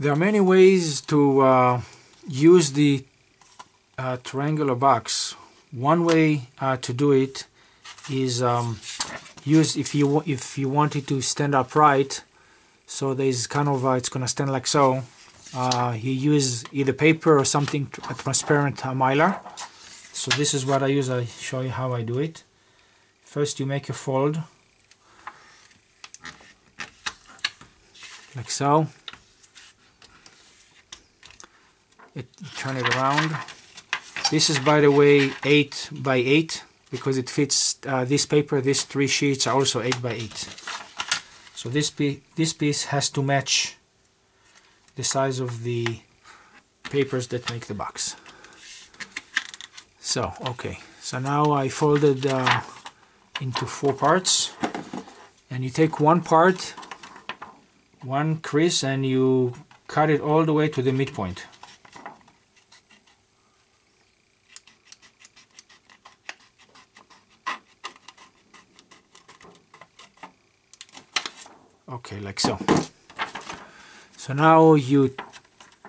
There are many ways to uh, use the uh, triangular box. One way uh, to do it is um, use if you if you want it to stand upright. So there's kind of uh, it's gonna stand like so. Uh, you use either paper or something a transparent uh, mylar. So this is what I use. I show you how I do it. First, you make a fold like so it turn it around. This is by the way 8 by 8 because it fits uh, this paper these three sheets are also 8 by 8 so this piece this piece has to match the size of the papers that make the box. So okay. So now I folded uh, into four parts. And you take one part one crease and you cut it all the way to the midpoint okay like so. So now you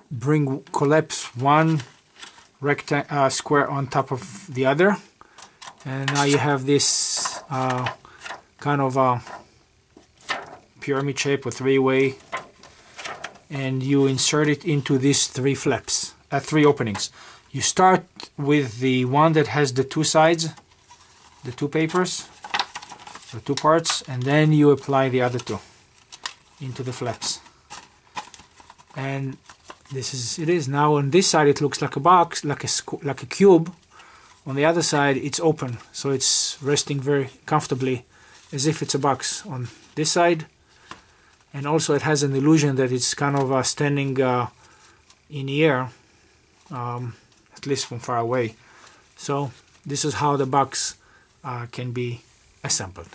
bring collapse one rectangle uh, square on top of the other. And now you have this uh, kind of a pyramid shape or three-way. And you insert it into these three flaps uh, three openings. You start with the one that has the two sides the two papers the two parts and then you apply the other two into the flaps. And this is it is. Now on this side it looks like a box like a like a cube. On the other side it's open. So it's resting very comfortably as if it's a box on this side. And also it has an illusion that it's kind of uh, standing uh, in the air um, at least from far away. So this is how the box uh, can be assembled